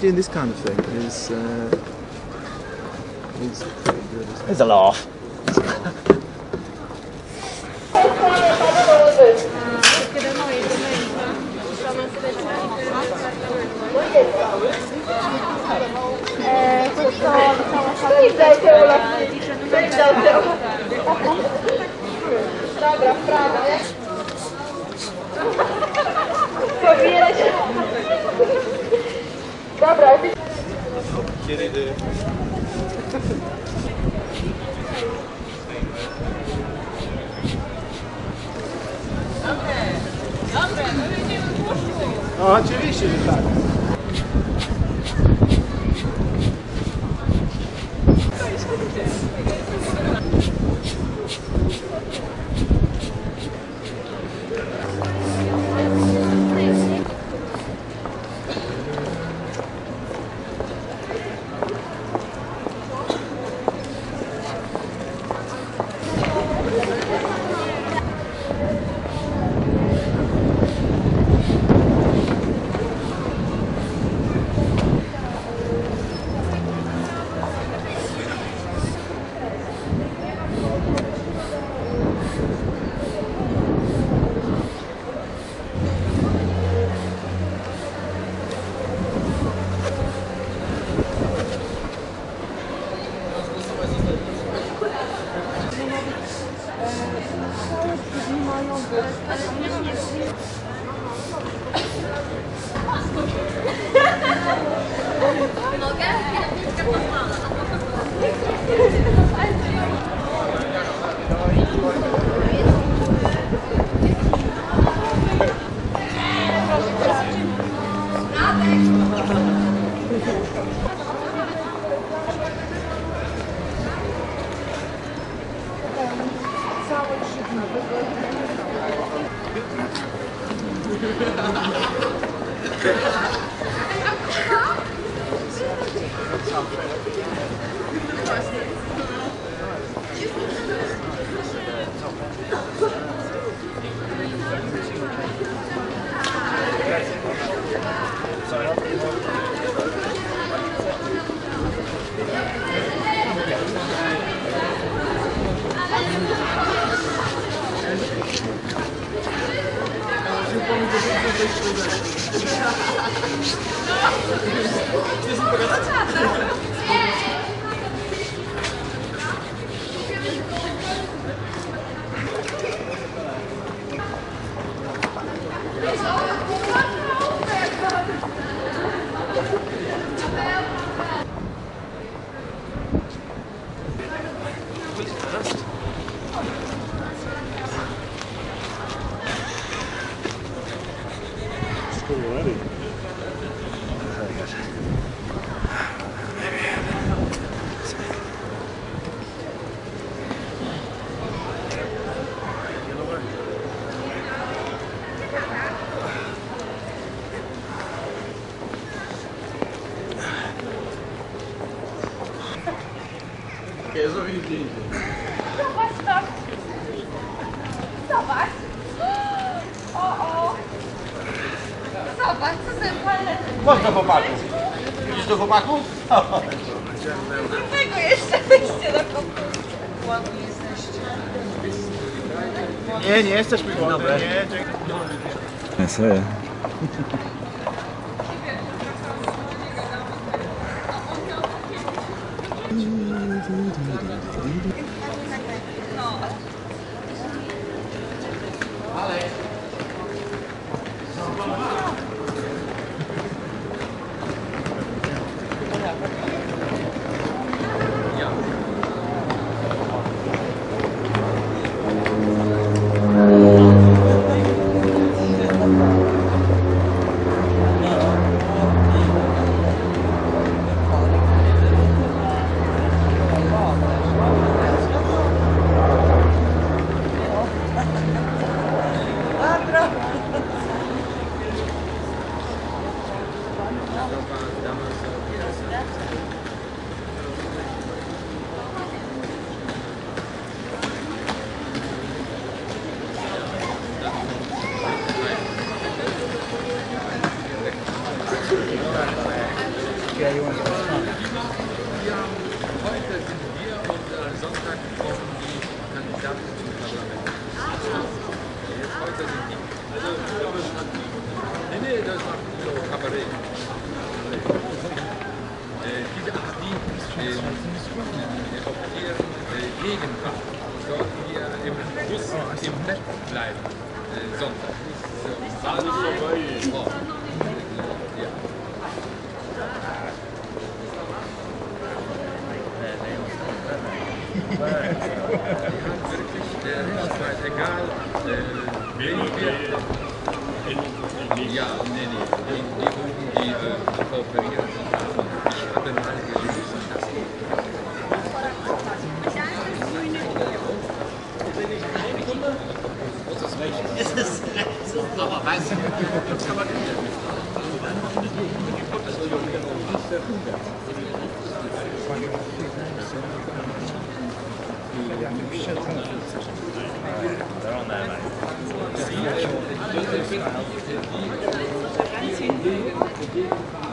doing this kind of thing is uh, is pretty good. Isn't it? A laugh. Dobra, w prawo, nie? Dobra, O, oczywiście, że tak. Zobacz to. Zobacz. O, o. Zobacz, co ten palet. Chodź do chłopaków. Idziesz do chłopaków? Do tego jeszcze wyjście do jesteście. Nie, nie jesteśmy głodni. Dobre. Nie, dziękuję. 됩니다. 我哋可以的。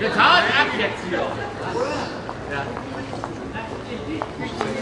Jetzt haut ab jetzt hier. Ja.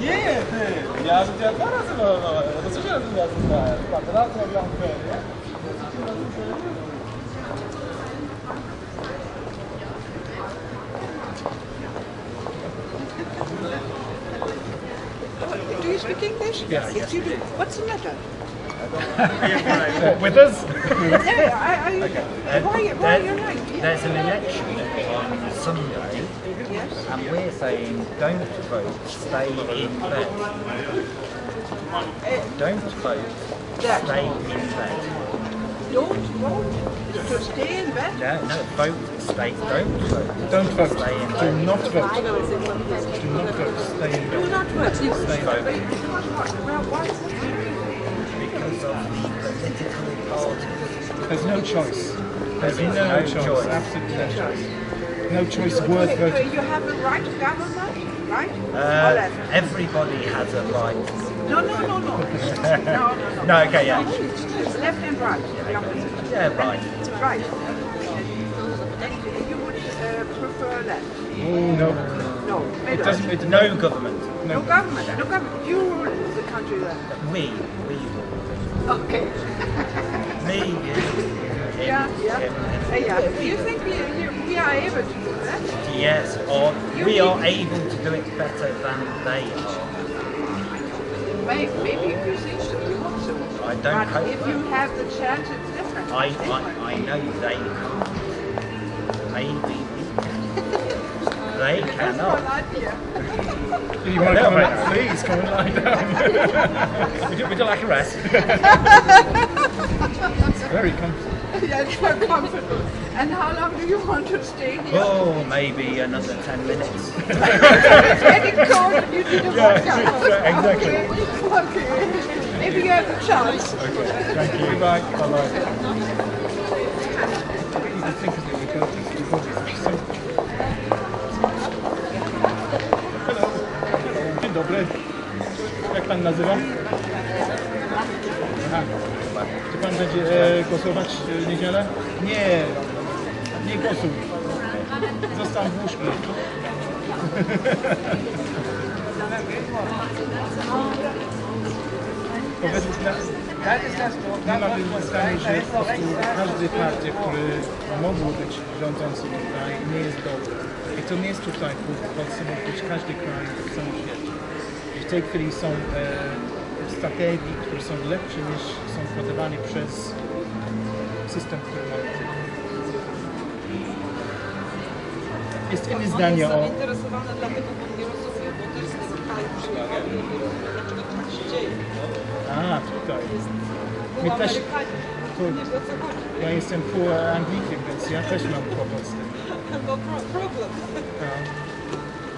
Nie, ty! Ja bym cię dwa razy malowałem. To co się razem ja znałem? Tak, raz jak lampę, nie? Do you speak English? Yes. Yes, you do. What's the matter? With us? Yeah, I, I, why, why are you late? There's an election on Sunday, Yes. And we're saying don't vote, stay in bed. Don't vote, That. stay in bed. Don't vote to stay in bed. No, no, vote, stay, don't vote. Don't vote. Stay in bed. Do not vote. Do not vote. Stay in bed. not vote. Stay But vote. you do not vote. Well, why is that? Because of the political parties. There's no choice. There's There is no no choice. choice. Absolutely no choice. No choice worth Wait, voting. You have a right of government? right? or Uh, everybody has a right. No, no, no, no. no, no, no. No, okay, yeah. It's Left and right, the. Yeah, right. Right. And you would uh, prefer left? No, No, it doesn't. It, No government. No government, no government. You rule the country then. We. We. Okay. Me. You. him, Yeah, yeah. him, Uh, yeah. Do you think we, you- we are able to do that? Yes, or we are able to do it better than they are. Maybe, maybe if you think so, you hope so. I don't But hope if you have the chance, it's different. I, I, I know they can't. Maybe we can. They cannot. my you want to come mate. and please come and lie down. Would you, would you like a rest? Very comfortable. Yeah, it's so comfortable. And how long do you want to stay here? Oh, maybe another 10 minutes. it's getting cold and you need a vodka. yeah, exactly. Okay, okay. Maybe you have a chance. Okay. Thank you. Bye. Bye. Bye. Hello. Hello. Dzień dobry. Jak pan nazywa? Czy pan będzie e, głosować e, w niedzielę? Nie. Nie głosuj. Zostań w łóżku. Bo według nas nie ma wyznania, że po prostu każdy partie, które mogło być rządzący tutaj, nie jest dobry. I to nie jest tutaj Polsce, może być każdy kraj w całym świecie. I w tej chwili są e, strategii, które są lepsze niż są podawane przez system, który mamy. Jest inne zdanie o... zainteresowana dlatego, bo nie rozumie, bo to jest ten kraj przyjechany. Dlaczego to tak się dzieje? A, tutaj. My też, Amerykanie. tu, Nie wie o co chodzi. ja jestem pół Anglikiem, więc ja też mam kłopot z tym. No pro- problem.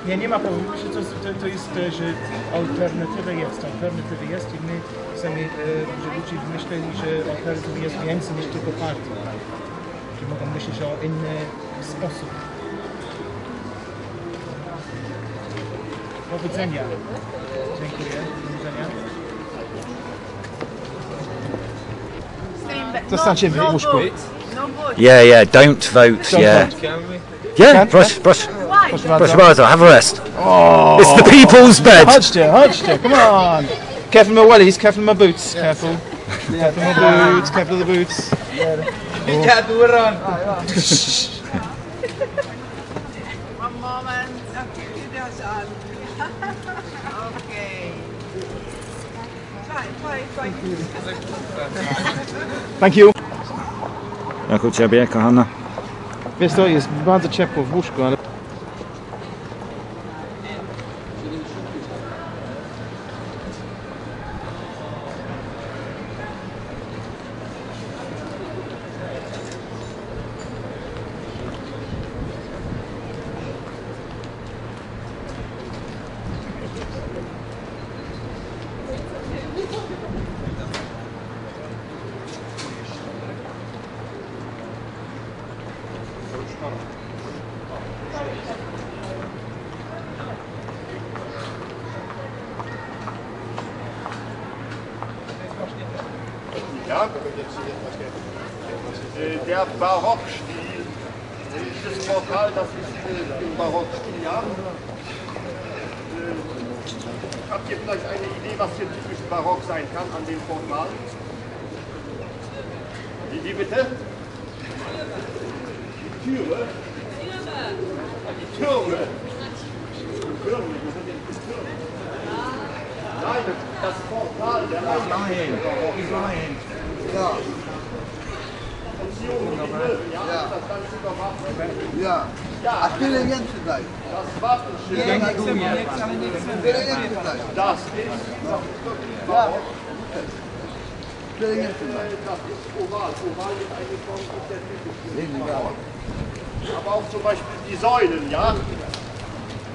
No. Nie, nie ma powodu, że to, to, to jest, e, że alternatywa jest, alternatywa jest i my chcemy, e, że ludzie myśleli, że alternatywa jest więcej niż tylko partia. Że mogą myśleć o inny sposób. Powodzenia. Dziękuję. Widzenia. Zostańcie w łóżku. No good. Yeah, yeah, don't vote, yeah. Yeah, proszę, proszę, proszę bardzo, have a rest. Oh. It's the people's bed. Chodźcie, chodźcie, come on. Careful my wellies, careful my boots, careful. Careful my boots, careful the boots. Ja, doe run. One moment. Okay, das an. okay. Try, try, try. Thank you. Jak u ciebie, kochana? Wiesz co, jest bardzo ciepło w łóżku, ale... Ja? Der Barockstil, dieses Portal, das ist im Barockstil, ja? Äh, Habt ihr vielleicht eine Idee, was hier typisch barock sein kann an dem Portal? Wie, wie bitte? Die Türe? Die Türme. Die Türme. Nein, das Portal, der Eingang. Ja. Ja. Ja. A tyle więcej daj. Tyle więcej daj. Das Tyle więcej daj. Aber auch zum Beispiel die Säulen, ja?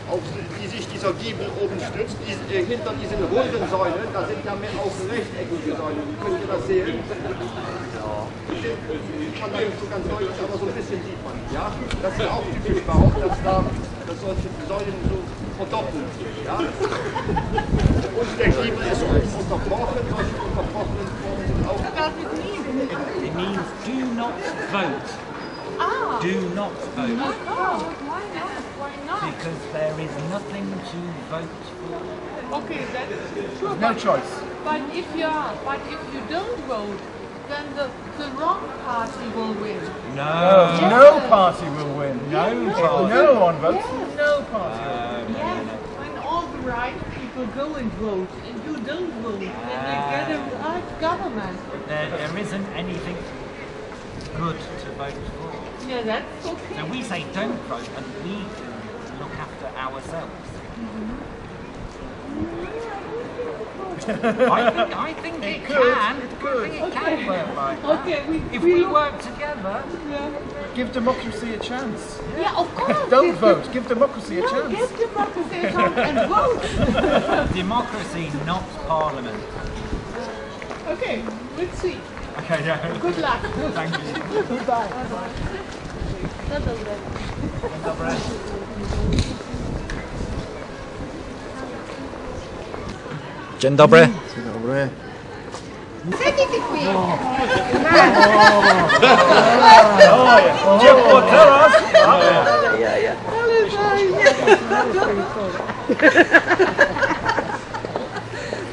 Auf die sich dieser Giebel oben stützt. Die, äh, hinter diesen runden Säulen, da sind ja mehr auch rechteckige Säulen. Könnt ihr das sehen? Man sieht so ganz deutlich, aber so ein bisschen sieht man. Ja? Das ist auch typisch barock, dass da dass solche Säulen so verdoppelt. Ja? Und der Giebel ist unterbrochen, solche unterbrochenen Formen sind auch It means do not vote. Ah. Do not vote. Oh, why not? Why not? Because there is nothing to vote for. Okay, that's sure. No but- choice. But if you are, but if you don't vote, then the, the wrong party will win. No. No party will win. No If party. no one votes, no party will win. Um, yes, when all the right people go and vote and you don't vote, then you uh, get a right government. There, there isn't anything good to vote for. Yeah, that's okay. So we say don't vote and we can look after ourselves. Mm-hmm. I think, I think it, could, can. it could. I think it can work like that. Okay, we, If we we work together, Give democracy a chance. Yeah, of course. Don't give vote. Give democracy a chance. give democracy a chance and vote. democracy, not parliament. okay, we'll see. Okay, yeah. Good luck. Thank you. Goodbye. Bye. Dzień dobry. Dzień dobry. Ciepło teraz? Ale fajnie.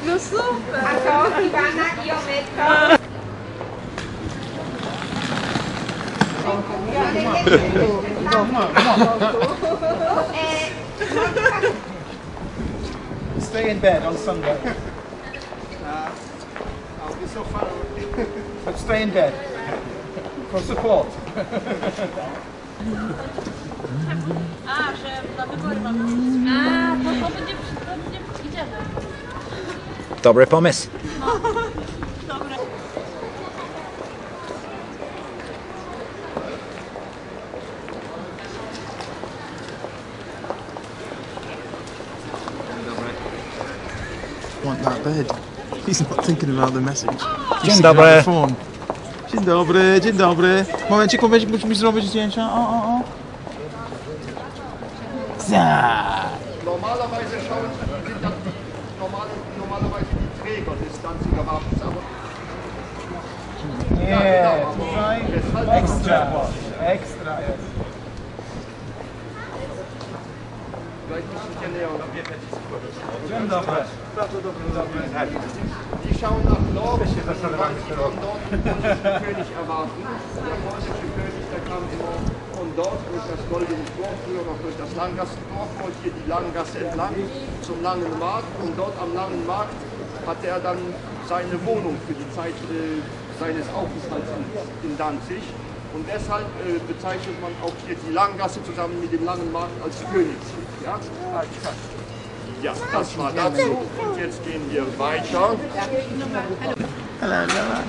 No super. A to Iwana i Ometka. Stay in bed on Sunday. I'll be so far away. But stay in bed. For support. A, że na wybory mamy iść. A, to, to będzie, to będzie, idziemy. Dobry pomysł. Dobra. Want that bed. He's not thinking about the message. Dzień dobry. Dzień dobry, dzień dobry. Momencik, momencik, musimy zrobić zdjęcia. O, o, o. Za. Normalerweise schauen, sind das normal, normalerweise die Träger des Danziger Wappens, aber Nie, tutaj ekstra. Ekstra jest. vielleicht müssen dobry. Die schauen nach Norden, weil sie den polnischen König erwarten. Der polnische König, der kam immer von dort durch das Goldene Tor, früher noch durch das Langgassentor, folgt hier die Langgasse entlang zum Langen Markt. Und dort am Langen Markt hatte er dann seine Wohnung für die Zeit äh, seines Aufenthalts in, in Danzig. Und deshalb äh, bezeichnet man auch hier die Langgasse zusammen mit dem Langen Markt als Königsweg. Ja? Ja, das war dazu. Und jetzt gehen wir weiter. Hello, hello.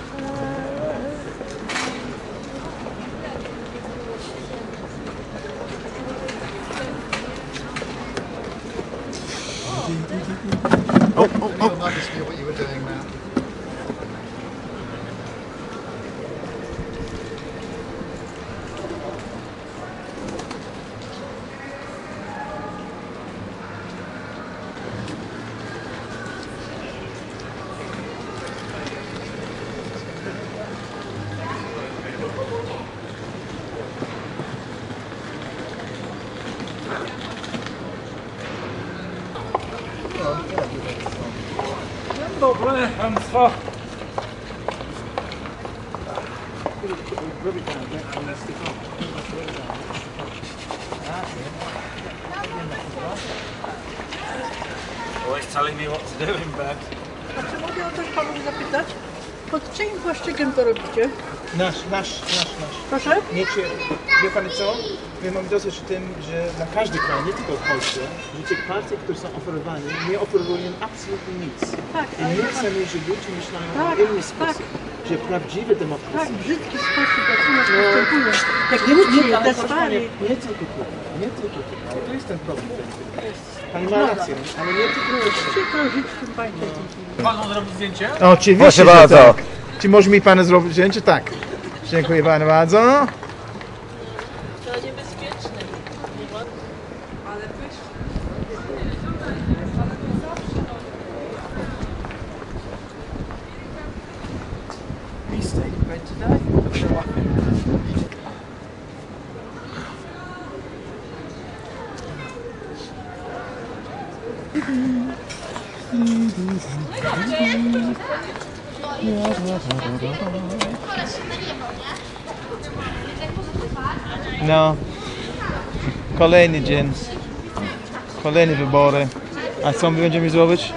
Oh, oh, oh. Państwo. Always telling me what to do in bed. A czy mogę o coś panu zapytać? Pod czyim płaszczykiem to robicie? Nasz, nasz, nasz, nasz. Proszę? Nie czy, wie pani co? My mamy dosyć w tym, że na każdy kraj, nie tylko w Polsce, że te partie, które są oferowane, nie oferują absolutnie nic. Tak, I ale pan- chcemy, że ludzie myślają Tak, w inny tak. sposób. Że prawdziwe Tak, demokracja. brzydki sposób, jak u nas postępuje. Jak Nie, ludzie, nie, ale proszę despery. pani, nie tylko tutaj, nie tylko tutaj. To jest ten problem. Pani ma rację, ale nie tylko Przykro żyć w tym państwie. Zrobić zdjęcie? Oczywiście, Proszę bardzo. Tak. Czy może mi pan zrobić zdjęcie? Tak. Dziękuję panu bardzo. To niebezpieczne. Nie ładne. Ale pyszne. stayed in bed today. No. Kolejny dzień. Kolejne wybory. A co my będziemy zrobić?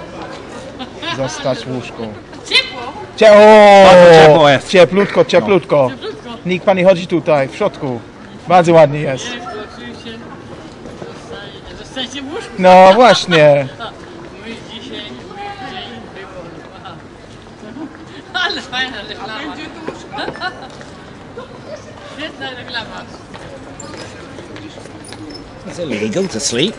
Zostać w łóżku. Ciepło? Cie! Bardzo ciepło jest. Cieplutko, cieplutko. Nikt pan nie chodzi tutaj, w środku. Bardzo ładnie jest. Zostajecie w łóżku. No właśnie. Mój dzisiaj dzień było. Aha. Ale fajna reklama. Będzie tu łóżko? Świetna reklama. It's illegal to sleep.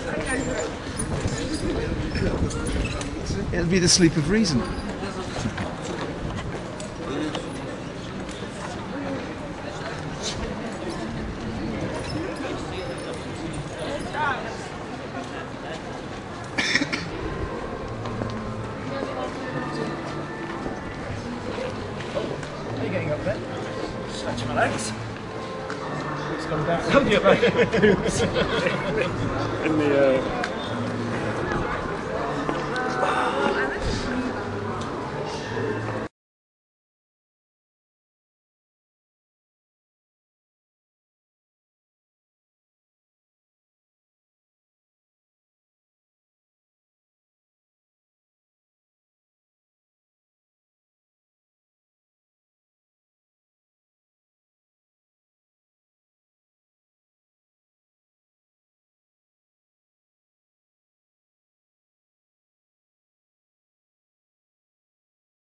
It'll be the sleep of reason. Are you getting up there? Stretch my legs. Gone down. In the uh,